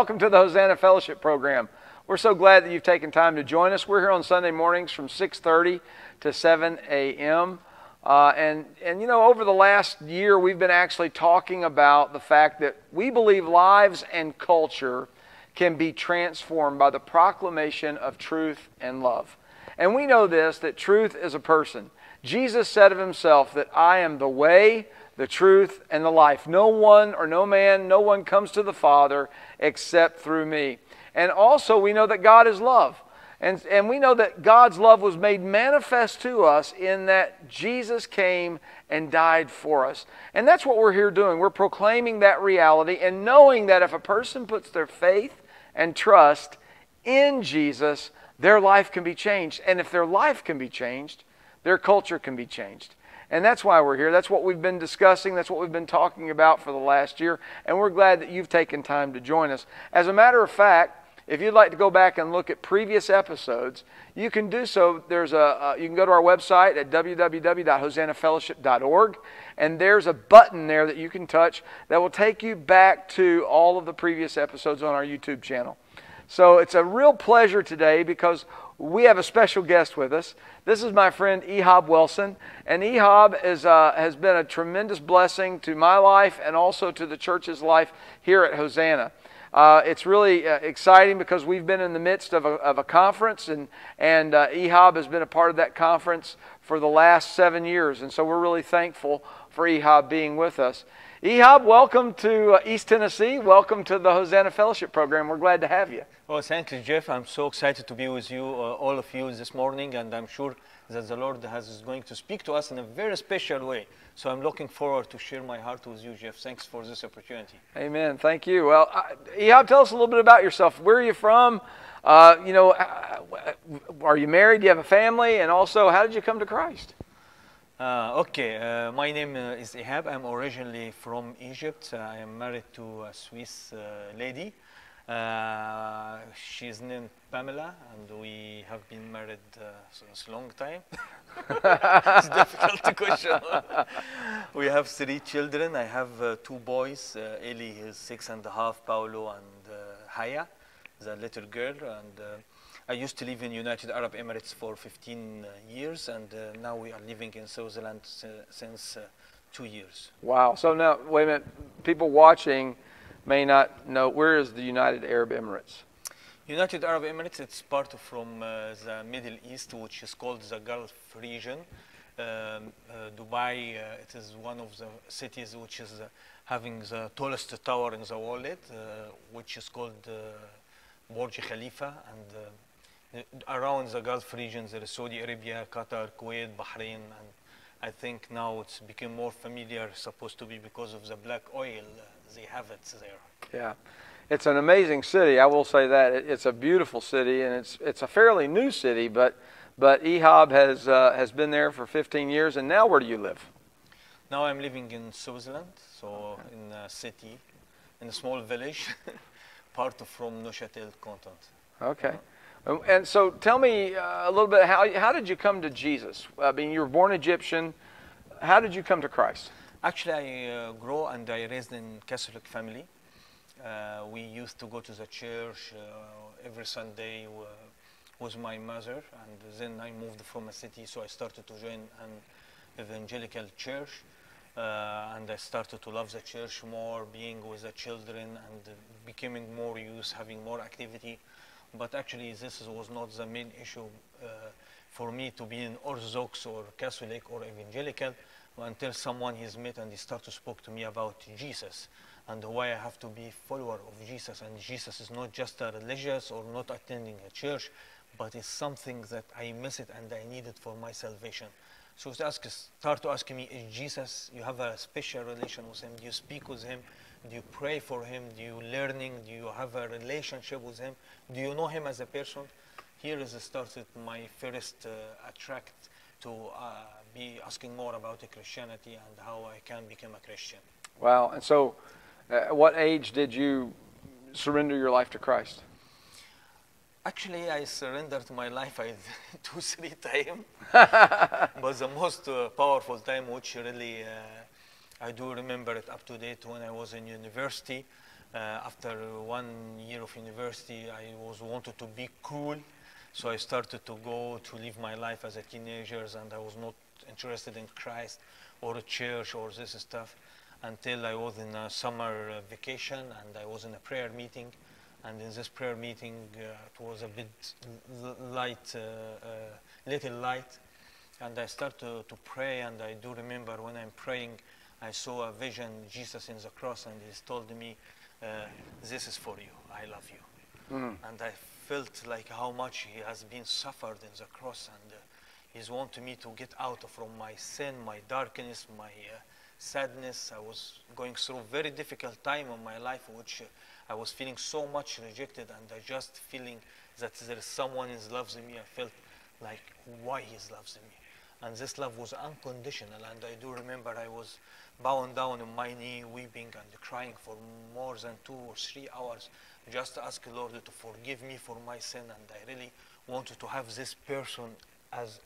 Welcome to the Hosanna Fellowship Program. We're so glad that you've taken time to join us. We're here on Sunday mornings from 6:30 to 7 a.m. Uh, and and you know, over the last year, we've been actually talking about the fact that we believe lives and culture can be transformed by the proclamation of truth and love. And we know this that truth is a person. Jesus said of himself that I am the way, the truth, and the life. No one or no man, no one comes to the Father except through me. And also, we know that God is love. And, and we know that God's love was made manifest to us in that Jesus came and died for us. And that's what we're here doing. We're proclaiming that reality and knowing that if a person puts their faith and trust in Jesus, their life can be changed. And if their life can be changed, their culture can be changed. And that's why we're here. That's what we've been discussing. That's what we've been talking about for the last year. And we're glad that you've taken time to join us. As a matter of fact, if you'd like to go back and look at previous episodes, you can do so. There's a uh, you can go to our website at www.hosannafellowship.org, and there's a button there that you can touch that will take you back to all of the previous episodes on our YouTube channel. So it's a real pleasure today because we have a special guest with us. This is my friend Ehab Wilson, and Ehab is, uh, has been a tremendous blessing to my life and also to the church's life here at Hosanna. Uh, it's really uh, exciting because we've been in the midst of a, of a conference, and, and uh, Ehab has been a part of that conference for the last seven years. And so we're really thankful for Ehab being with us. Ehab, welcome to uh, East Tennessee. Welcome to the Hosanna Fellowship Program. We're glad to have you. Well, thank you, Jeff. I'm so excited to be with you, uh, all of you, this morning, and I'm sure that the Lord has, is going to speak to us in a very special way. So I'm looking forward to share my heart with you, Jeff. Thanks for this opportunity. Amen. Thank you. Well, uh, Ehab, tell us a little bit about yourself. Where are you from? Uh, you know, uh, are you married? Do you have a family? And also, how did you come to Christ? Uh, okay, uh, my name uh, is Ehab. I'm originally from Egypt. I am married to a Swiss lady. Uh, she's named Pamela, and we have been married uh, since a long time. it's difficult to question. we have three children. I have uh, two boys. Uh, Eli is six and a half, Paolo and uh, Haya, the little girl. And uh, I used to live in United Arab Emirates for 15 years, and now we are living in Switzerland since two years. Wow. So now, wait a minute. People watching may not know, where is the United Arab Emirates? United Arab Emirates, it's part of from uh, the Middle East, which is called the Gulf region. Um, uh, Dubai, uh, it is one of the cities which is uh, having the tallest tower in the world, uh, which is called uh, Burj Khalifa. And around the Gulf region, there is Saudi Arabia, Qatar, Kuwait, Bahrain, and I think now it's become more familiar, supposed to be because of the black oil they have it there. Yeah. It's an amazing city. I will say that it's a beautiful city, and it's it's a fairly new city. But but Ehab has uh, has been there for 15 years, and now where do you live? Now I'm living in Switzerland, so okay. in a city, in a small village, part of from Neuchâtel canton. Okay. And so tell me uh, a little bit how how did you come to Jesus? I mean, you were born Egyptian. How did you come to Christ? Actually, I uh, grew and I raised in Catholic family. Uh, we used to go to the church uh, every Sunday uh, with my mother, and then I moved from a city, so I started to join an evangelical church, uh, and I started to love the church more, being with the children and becoming more used, having more activity. But actually, this was not the main issue uh, for me to be an Orthodox or Catholic or evangelical until someone he's met and he started to speak to me about Jesus and why I have to be follower of Jesus. And Jesus is not just a religious or not attending a church, but it's something that I miss it and I need it for my salvation. So start to ask me, is Jesus, you have a special relation with him? Do you speak with him? Do you pray for him? Do you learning? Do you have a relationship with him? Do you know him as a person? Here is started my first uh, attract to uh, be asking more about Christianity and how I can become a Christian. Wow. And so, uh, what age did you surrender your life to Christ? Actually, I surrendered my life I, two, three times. but the most uh, powerful time, which really uh, I do remember it up to date when I was in university. Uh, after one year of university, I was wanted to be cool, so I started to go to live my life as a teenager, and I was not interested in Christ or a church or this stuff until I was in a summer uh, vacation and I was in a prayer meeting. And in this prayer meeting, uh, it was a bit light, uh, uh, little light. And I started to, to pray, and I do remember when I'm praying, I saw a vision, Jesus in the cross, and he told me, uh, This is for you. I love you. And I felt like how much he has been suffered in the cross, and uh, he's wanted me to get out from my sin, my darkness, my uh, sadness. I was going through a very difficult time in my life, which uh, I was feeling so much rejected, and I just feeling that there is someone who loves me. I felt like why he loves me, and this love was unconditional. And I do remember I was bowing down on my knee, weeping and crying for more than two or three hours, just to ask the Lord to forgive me for my sin. And I really wanted to have this person as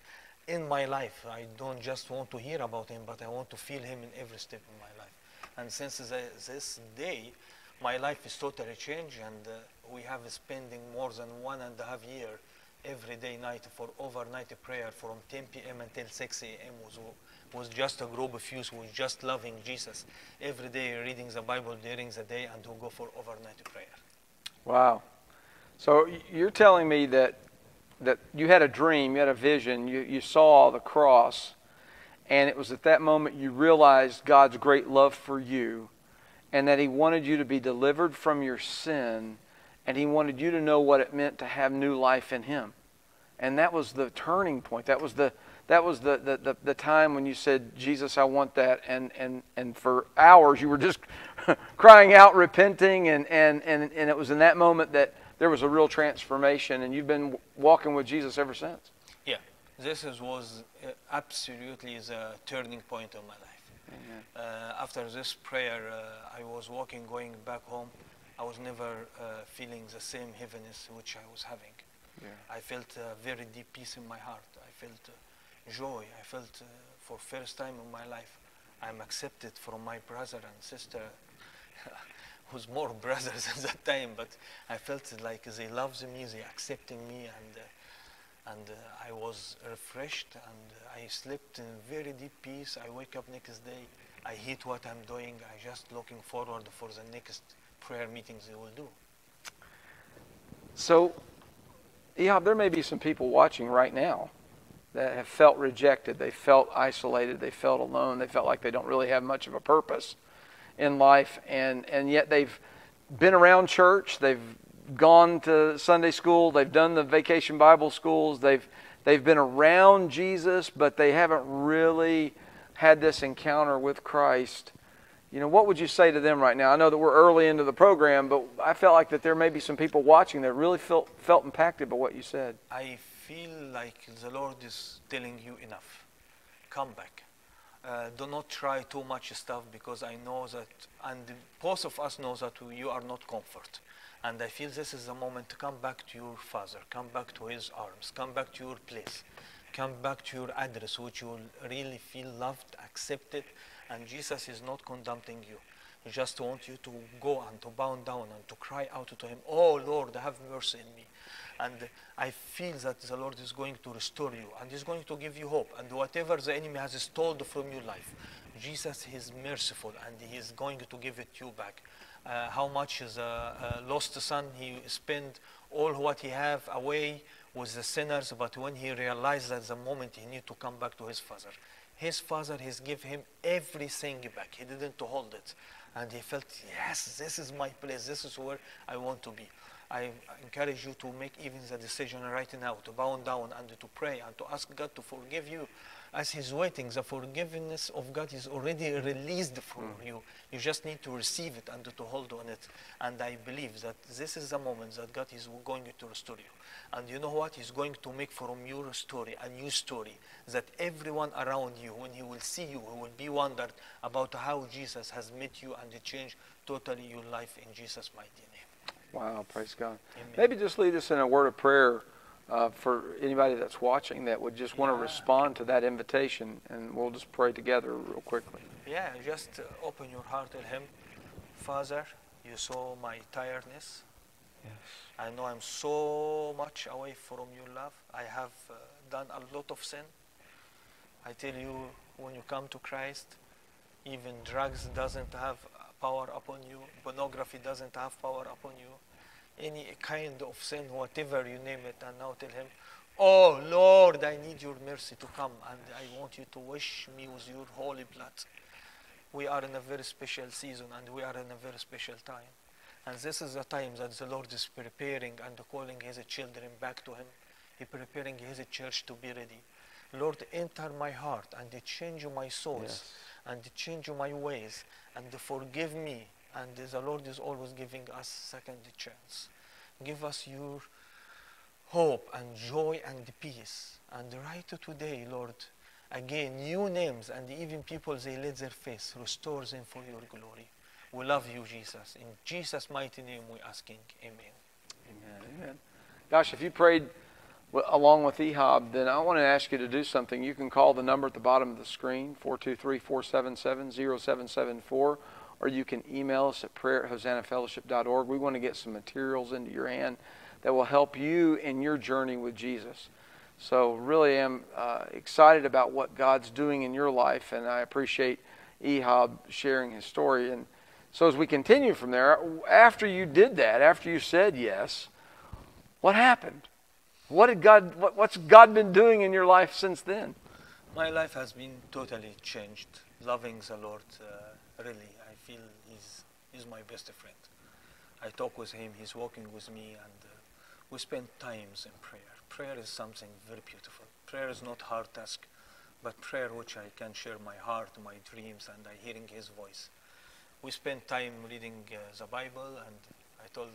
in my life. I don't just want to hear about him, but I want to feel him in every step of my life. And since this day, my life is totally changed, and uh, we have spending more than one and a half year every day night for overnight prayer from 10 p.m. until 6 a.m. was was just a group of youth who was just loving Jesus every day, reading the Bible during the day, and who go for overnight prayer. Wow. So you're telling me that that you had a dream, you had a vision, you, you saw the cross, and it was at that moment you realized God's great love for you, and that He wanted you to be delivered from your sin, and He wanted you to know what it meant to have new life in Him. And that was the turning point. That was the that was the, the, the, the time when you said, Jesus, I want that. And, and, and for hours you were just crying out, repenting. And, and, and, and it was in that moment that there was a real transformation. And you've been walking with Jesus ever since. Yeah, this is, was uh, absolutely the turning point of my life. Uh, after this prayer, uh, I was walking, going back home. I was never uh, feeling the same heaviness which I was having. Yeah. I felt a very deep peace in my heart. I felt uh, joy. I felt uh, for first time in my life, I'm accepted from my brother and sister, who's more brothers at that time, but I felt like they loved me, they accepting me, and uh, and uh, I was refreshed, and I slept in very deep peace. I wake up next day, I hate what I'm doing. I just looking forward for the next prayer meetings they will do. So, yeah, there may be some people watching right now that have felt rejected. They felt isolated. They felt alone. They felt like they don't really have much of a purpose in life. And, and yet they've been around church. They've gone to Sunday school. They've done the vacation Bible schools. They've, they've been around Jesus, but they haven't really had this encounter with Christ. You know, what would you say to them right now? I know that we're early into the program, but I felt like that there may be some people watching that really felt, felt impacted by what you said. I feel like the Lord is telling you enough. Come back. Uh, do not try too much stuff because I know that, and both of us know that you are not comfort. And I feel this is the moment to come back to your Father, come back to His arms, come back to your place, come back to your address, which you will really feel loved, accepted, and Jesus is not condemning you. He just wants you to go and to bow down and to cry out to Him, Oh Lord, have mercy in me. And I feel that the Lord is going to restore you and He's going to give you hope. And whatever the enemy has stolen from your life, Jesus is merciful and He is going to give it you back. Uh, how much is a, a lost son? He spent all what he have away with the sinners, but when he realized that the moment he need to come back to his father, his father has give him everything back. He didn't hold it, and he felt, yes, this is my place. This is where I want to be. I encourage you to make even the decision right now to bow down and to pray and to ask God to forgive you. As He's waiting, the forgiveness of God is already released for mm. you. You just need to receive it and to hold on it. And I believe that this is the moment that God is going to restore you. And you know what? He's going to make from your story a new story that everyone around you, when he will see you, he will be wondered about how Jesus has met you and changed totally your life in Jesus' mighty name. Wow, praise God. Amen. Maybe just lead us in a word of prayer uh, for anybody that's watching that would just want to respond to that invitation, and we'll just pray together real quickly. Yeah, just uh, open your heart to Him. Father, You saw my tiredness. Yes. I know I'm so much away from your love. I have uh, done a lot of sin. I tell you, when you come to Christ, even drugs doesn't have power upon you. Pornography doesn't have power upon you. Any kind of sin, whatever you name it, and now tell him, Oh Lord, I need your mercy to come, and I want you to wash me with your holy blood. We are in a very special season, and we are in a very special time. And this is the time that the Lord is preparing and calling His children back to Him. He preparing His church to be ready. Lord, enter my heart and change my thoughts Yes. and change my ways and forgive me. And the Lord is always giving us second chance. Give us your hope and joy and peace. And right today, Lord, again, new names and even people they let their face. Restore them for your glory. We love you, Jesus. In Jesus' mighty name we're asking. Amen. Amen. Amen. Gosh, if you prayed along with Ehab, then I want to ask you to do something. You can call the number at the bottom of the screen, 423 477 0774, or you can email us at prayer at hosannafellowship.org. We want to get some materials into your hand that will help you in your journey with Jesus. So, really am uh, excited about what God's doing in your life, and I appreciate Ehab sharing his story. And so, as we continue from there, after you did that, after you said yes, what happened? What did God? What, what's God been doing in your life since then? My life has been totally changed. Loving the Lord, uh, really, I feel He's, he's my best friend. I talk with Him, He's walking with me, and uh, we spend times in prayer. Prayer is something very beautiful. Prayer is not hard task, but prayer which I can share my heart, my dreams, and I hearing His voice. We spend time reading uh, the Bible, and I told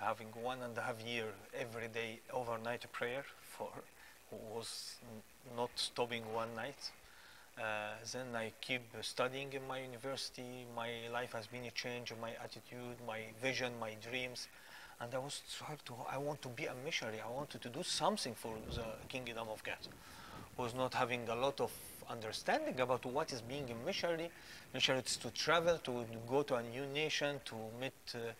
having one and a half year every day overnight prayer for was not stopping one night. Uh, then I keep studying in my university. My life has been a change, my attitude, my vision, my dreams, and I was trying to. I want to be a missionary. I wanted to do something for the kingdom of God. Was not having a lot of understanding about what is being a missionary. Missionary is to travel, to go to a new nation, to meet. Uh,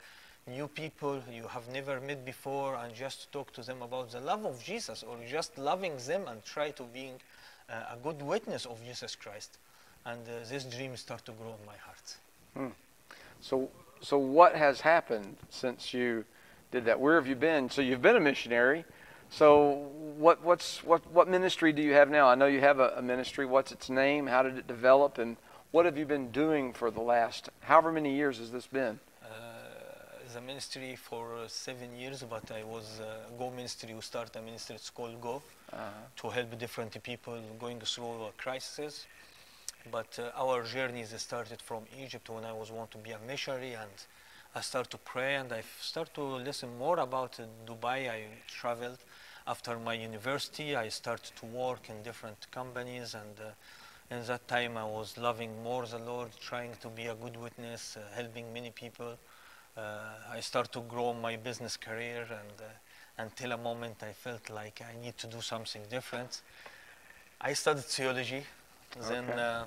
new people you have never met before and just talk to them about the love of Jesus or just loving them and try to being a good witness of Jesus Christ. And uh, this dream start to grow in my heart. So, so what has happened since you did that? Where have you been? So you've been a missionary. So what what's what what ministry do you have now? I know you have a, a ministry. What's its name? How did it develop? And what have you been doing for the last however many years has this been? The ministry for uh, seven years, but I was uh, Go Ministry. We start a ministry. It's called Go Uh-huh. to help different people going through a crisis. But uh, our journeys started from Egypt when I was want to be a missionary, and I start to pray and I start to listen more about uh, Dubai. I traveled after my university. I started to work in different companies, and uh, in that time I was loving more the Lord, trying to be a good witness, uh, helping many people. Uh, I start to grow my business career, and uh, until a moment I felt like I need to do something different. I studied theology. Then Okay. uh,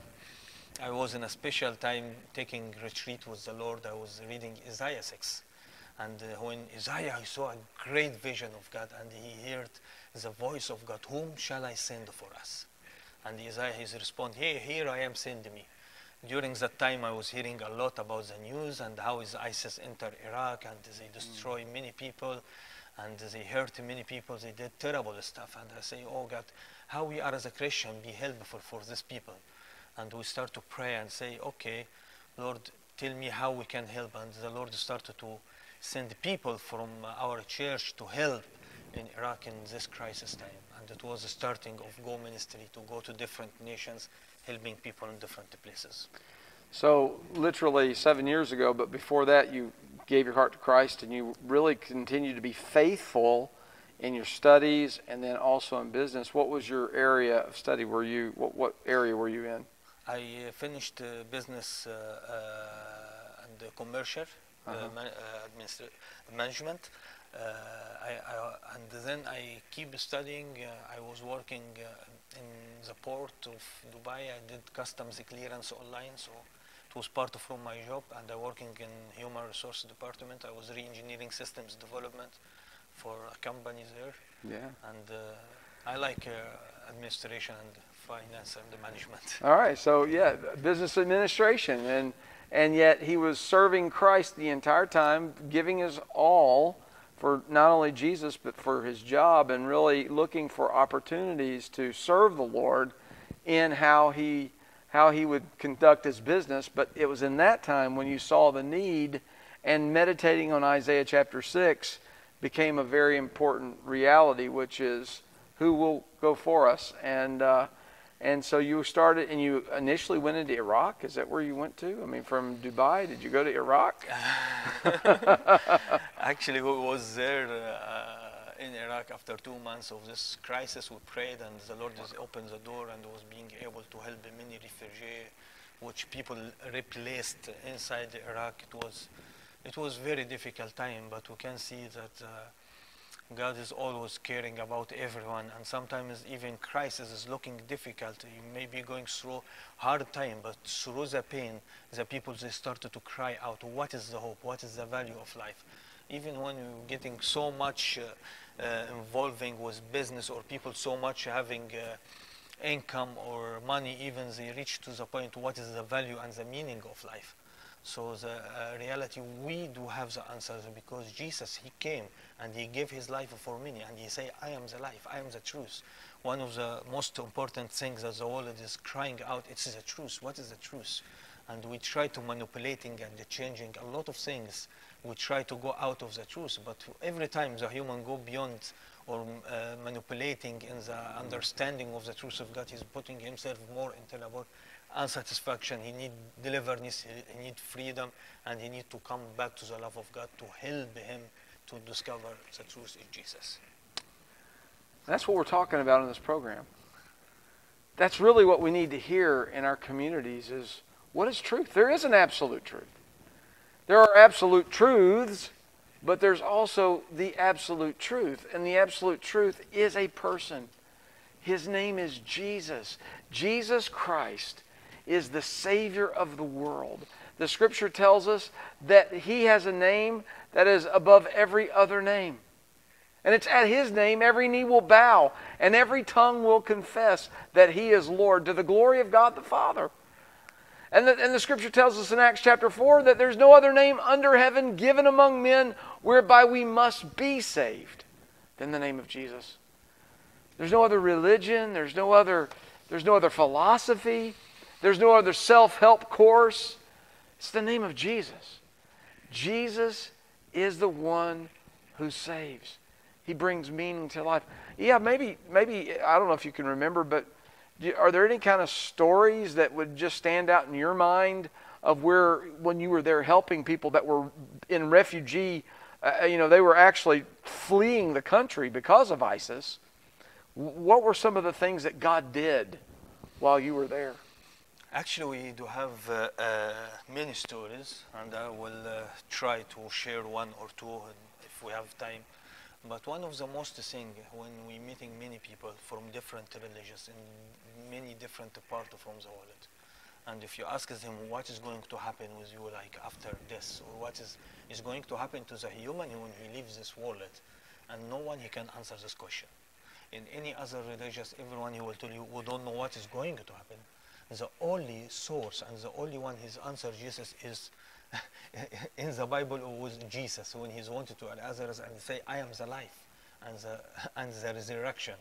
I was in a special time taking retreat with the Lord. I was reading Isaiah 6. And uh, when Isaiah saw a great vision of God and he heard the voice of God, whom shall I send for us? And Isaiah his respond, hey, here I am, send me. During that time I was hearing a lot about the news and how is ISIS enter Iraq and they mm. destroy many people and they hurt many people, they did terrible stuff. And I say, oh God, how we are as a Christian be helpful for these people. And we start to pray and say, okay, Lord, tell me how we can help. And the Lord started to send people from our church to help in Iraq in this crisis time. And it was the starting of Go Ministry to go to different nations, helping people in different places. So literally seven years ago, but before that, you gave your heart to Christ, and you really continued to be faithful in your studies and then also in business. What was your area of study? Were you what, what area were you in? I uh, finished uh, business uh, uh, and commercial Uh-huh. man, uh, administra- management. Uh, I, I, and then I keep studying. Uh, I was working uh, in the port of Dubai. I did customs clearance online, so It was part of my job, and I working in human resource department. I was re-engineering systems development for a company there, Yeah. and uh, I like uh, administration and finance and the management. All right. So yeah, business administration, and and yet he was serving Christ the entire time, giving his all for not only Jesus but for his job, and really looking for opportunities to serve the Lord in how he how he would conduct his business. But it was in that time when you saw the need, and meditating on Isaiah chapter six became a very important reality, which is who will go for us and. Uh, and so you started, and you initially went into Iraq. Is that where you went to? I mean, from Dubai, did you go to Iraq? Actually, we was there uh, in Iraq after two months of this crisis. We prayed, and the Lord has opened the door and was being able to help many refugees, which people replaced inside Iraq. It was, it was very difficult time, but we can see that. Uh, God is always caring about everyone, and sometimes even crisis is looking difficult. You may be going through hard time, but through the pain, the people they started to cry out, "What is the hope? What is the value of life?" Even when you're getting so much uh, uh, involving with business or people so much having uh, income or money, even they reach to the point, what is the value and the meaning of life? So the uh, reality, we do have the answers because Jesus, He came and He gave His life for many and He say, I am the life, I am the truth. One of the most important things that the world is crying out, it's the truth. What is the truth? And we try to manipulating and changing a lot of things. We try to go out of the truth, but every time the human go beyond or uh, manipulating in the understanding of the truth of God, he's putting himself more into unsatisfaction. He need deliverance, he need freedom, and he need to come back to the love of God to help him to discover the truth in Jesus. That's what we're talking about in this program. That's really what we need to hear in our communities is what is truth? There is an absolute truth. There are absolute truths, but there's also the absolute truth. And the absolute truth is a person. His name is Jesus. Jesus Christ is the Savior of the world. The scripture tells us that He has a name that is above every other name. And it's at His name every knee will bow and every tongue will confess that He is Lord to the glory of God the Father. And the, and the scripture tells us in Acts chapter 4 that there's no other name under heaven given among men whereby we must be saved than the name of Jesus. There's no other religion, there's no other, there's no other philosophy, there's no other self help course. It's the name of Jesus. Jesus is the one who saves. He brings meaning to life. Yeah, maybe, maybe I don't know if you can remember, but are there any kind of stories that would just stand out in your mind of where, when you were there helping people that were in refugee, uh, you know, they were actually fleeing the country because of ISIS? What were some of the things that God did while you were there? Actually, we do have uh, uh, many stories, and I will uh, try to share one or two if we have time. But one of the most thing when we meeting many people from different religions in many different parts from the world, and if you ask them what is going to happen with you like after this, or what is, is going to happen to the human when he leaves this world, and no one he can answer this question. In any other religions, everyone he will tell you, we don't know what is going to happen the only source and the only one his answer Jesus is in the Bible was Jesus when he's wanted to others and say I am the life and the and the resurrection.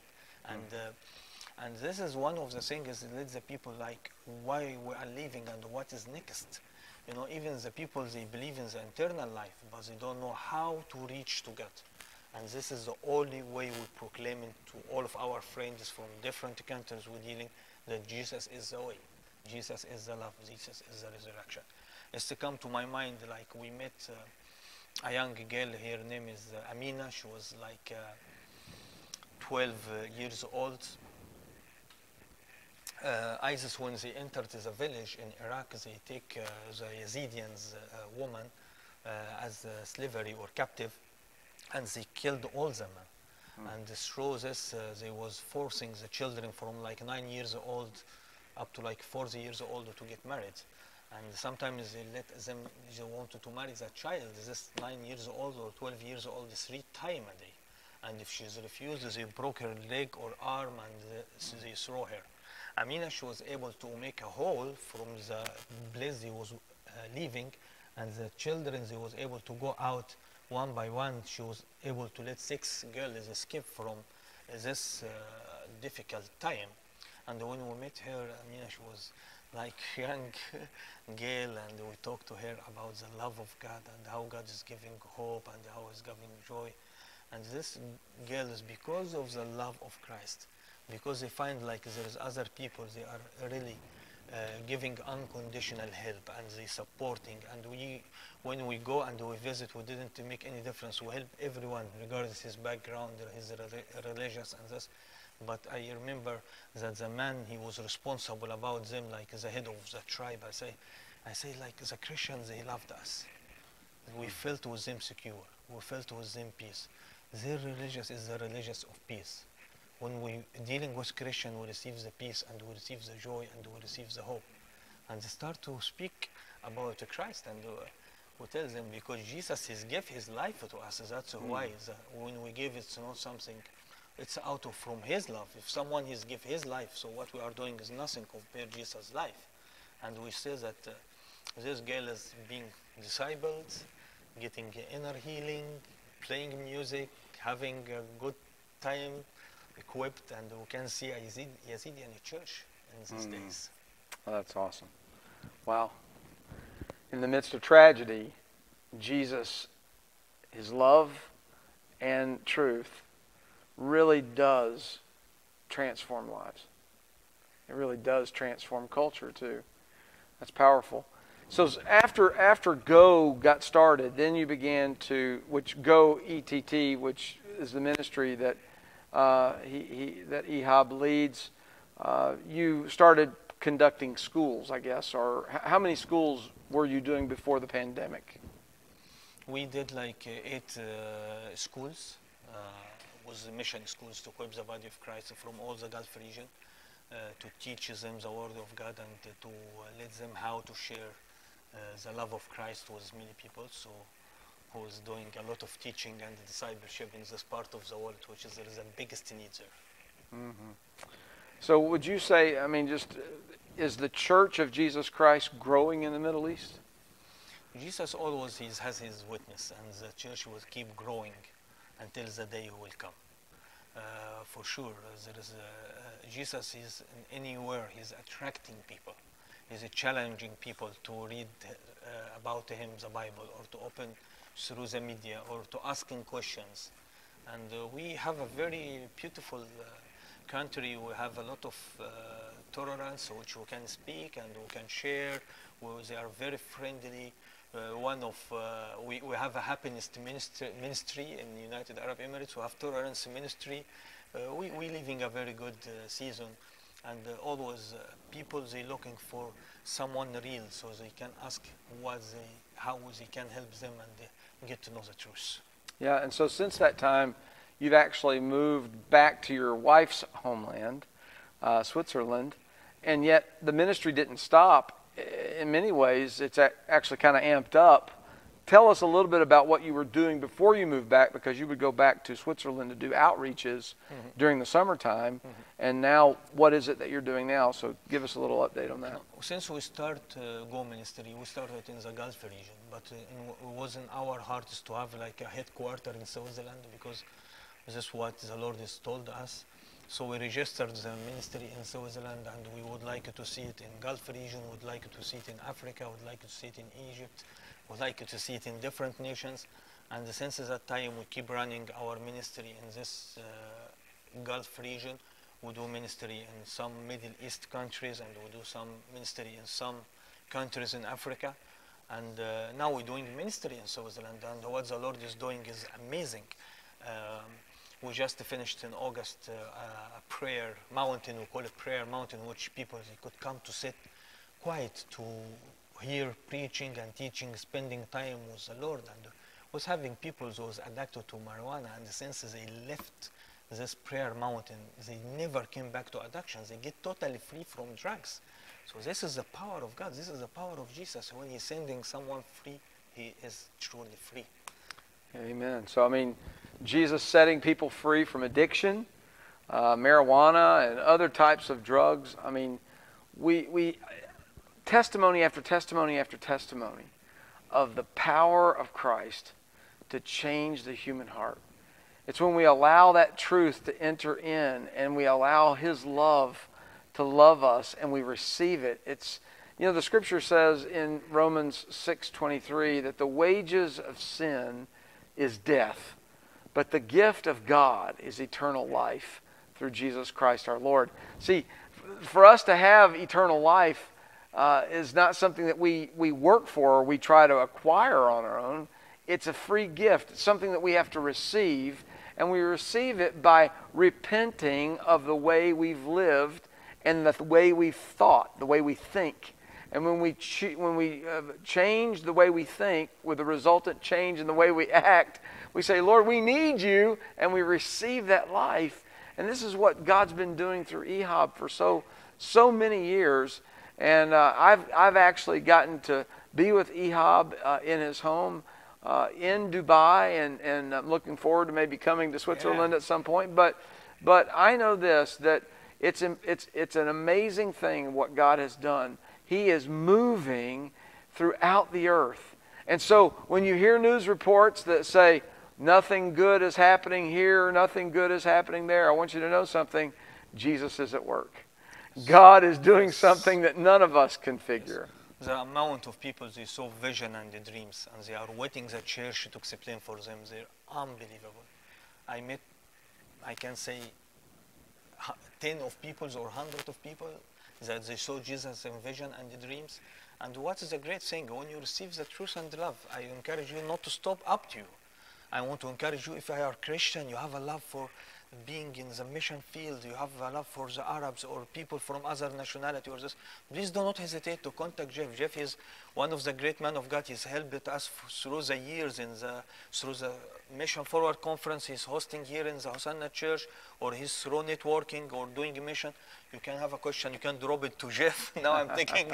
And uh, and this is one of the things that leads the people like why we are living and what is next. You know even the people they believe in the eternal life but they don't know how to reach to God. And this is the only way we proclaim it to all of our friends from different countries we're dealing that Jesus is the way, Jesus is the love, Jesus is the resurrection. It's to come to my mind like we met uh, a young girl, her name is uh, Amina, she was like uh, 12 uh, years old. Uh, ISIS, when they entered the village in Iraq, they take uh, the Yazidis woman as slavery or captive, and they killed all them. Mm. And this, uh, they was forcing the children from like nine years old up to like 40 years old to get married. And sometimes they let them, they wanted to marry that child, this nine years old or 12 years old, three times a day. And if she's refused, they broke her leg or arm and uh, so they throw her. Amina, she was able to make a hole from the place they was uh, leaving, and the children, they was able to go out one by one. She was able to let six girls escape from this uh, difficult time. And when we met her, Amina, she was like young girl, and we talked to her about the love of God and how God is giving hope and how He's giving joy. And this girl is because of the love of Christ, because they find like there's other people, they are really Uh, giving unconditional help and they supporting. And we, when we go and we visit, we didn't make any difference. We help everyone, regardless his background, his religious and this. But I remember that the man he was responsible about them, like the head of the tribe. I say, I say like the Christians, they loved us. We felt with them secure. We felt with them peace. Their religious is the religious of peace. When we dealing with Christian, we receive the peace and we receive the joy and we receive the hope. And they start to speak about Christ and uh, we tell them because Jesus has gave his life to us. That's why the, when we give it's not something, it's out of from his love. If someone has give his life, so what we are doing is nothing compared to Jesus' life. And we say that uh, this girl is being discipled, getting inner healing, playing music, having a good time, equipped, and we can see a Yazid, Yazidi church in these hmm. days. Oh, that's awesome. Wow. In the midst of tragedy, Jesus, his love and truth really does transform lives. It really does transform culture too. That's powerful. So after after Go got started, then you began to which Go ETT, which is the ministry that uh, he, he that Ehab leads. Uh, you started conducting schools, I guess, or how many schools were you doing before the pandemic? We did like uh, eight uh, schools, uh, was mission schools to equip the body of Christ from all the Gulf region, uh, to teach them the word of God and to uh, let them how to share the love of Christ with many people. So, who is doing a lot of teaching and discipleship in this part of the world, which is there is the biggest need there. So would you say, I mean, just uh, is the Church of Jesus Christ growing in the Middle East? Jesus always has his witness, and the church will keep growing until the day he will come. Uh, for sure, uh, there is a, uh, Jesus is anywhere. He's attracting people. He's challenging people to read uh, about him the Bible, or to open through the media, or to asking questions. And uh, we have a very beautiful uh, country. We have a lot of uh, tolerance, which we can speak and we can share. We, they are very friendly. Uh, one of uh, we, we have a happiness ministry, ministry in the United Arab Emirates. We have tolerance ministry. Uh, we we living a very good season, and always people they looking for someone real, so they can ask what they how they can help them and get to know the truth. Yeah, and so since that time, you've actually moved back to your wife's homeland, uh, Switzerland, and yet the ministry didn't stop. In many ways, it's actually kind of amped up. Tell us a little bit about what you were doing before you moved back, because you would go back to Switzerland to do outreaches during the summertime, and now what is it that you're doing now? So give us a little update on that. Since we start uh, Go Ministry, we started in the Gulf region, but uh, it was in our hearts to have like a headquarter in Switzerland because this is what the Lord has told us. So we registered the ministry in Switzerland, and we would like to see it in Gulf region, would like to see it in Africa, would like to see it in Egypt, would like you to see it in different nations. And since that time, we keep running our ministry in this uh, Gulf region. We do ministry in some Middle East countries, and we do some ministry in some countries in Africa. And uh, now we're doing ministry in Switzerland, and what the Lord is doing is amazing. Um, we just finished in August uh, a prayer mountain, we call it prayer mountain, which people could come to sit quiet to hear preaching and teaching, spending time with the Lord. And was having people who was addicted to marijuana, and since they left this prayer mountain, they never came back to addiction. They get totally free from drugs. So this is the power of God. This is the power of Jesus. When He's sending someone free, He is truly free. Amen. So, I mean, Jesus setting people free from addiction, uh, marijuana, and other types of drugs. I mean, we, we, testimony after testimony after testimony of the power of Christ to change the human heart. It's when we allow that truth to enter in and we allow His love to love us and we receive it. It's you know the scripture says in Romans 6:23 that the wages of sin is death, but the gift of God is eternal life through Jesus Christ our Lord. See, for us to have eternal life uh, is not something that we, we work for or we try to acquire on our own. It's a free gift. It's something that we have to receive, and we receive it by repenting of the way we've lived and the way we've thought, the way we think. And when we, when we uh, change the way we think with the resultant change in the way we act, we say, Lord, we need you, and we receive that life. And this is what God's been doing through Ehab for so, so many years. And uh, I've, I've actually gotten to be with Ehab uh, in his home uh, in Dubai, and, and I'm looking forward to maybe coming to Switzerland Yeah. at some point. But, but I know this that it's, it's, it's an amazing thing what God has done. He is moving throughout the earth. And so when you hear news reports that say nothing good is happening here, nothing good is happening there, I want you to know something Jesus is at work. God is doing something that none of us can figure. The amount of people they saw vision and the dreams, and they are waiting the church to explain for them, they're unbelievable. I met, I can say, 10 of people or 100 of people that they saw Jesus in vision and the dreams. And what is the great thing? When you receive the truth and love, I encourage you not to stop up to you. I want to encourage you, if you are Christian, you have a love for being in the mission field, you have a love for the Arabs or people from other nationality or this, please do not hesitate to contact Jeff. Jeff is one of the great men of God. He's helped us through the years in the through the Mission Forward Conference he's hosting here in the Hosanna Church, or he's through networking or doing a mission. You can have a question, you can drop it to Jeff. now I'm thinking,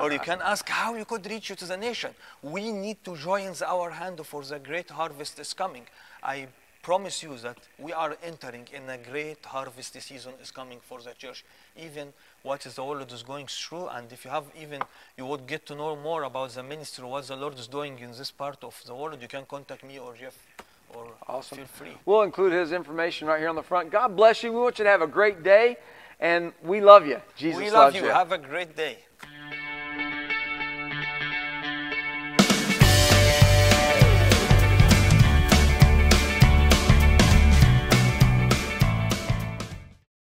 or you can ask how you could reach you to the nation. We need to join our hand for the great harvest is coming. I promise you that we are entering in a great harvest season is coming for the church even what is the lord is going through and if you have even you would get to know more about the ministry what the lord is doing in this part of the world you can contact me or jeff or Awesome. feel free We'll include his information right here on the front. God bless you. We want you to have a great day, and we love you. Jesus we love loves you have a great day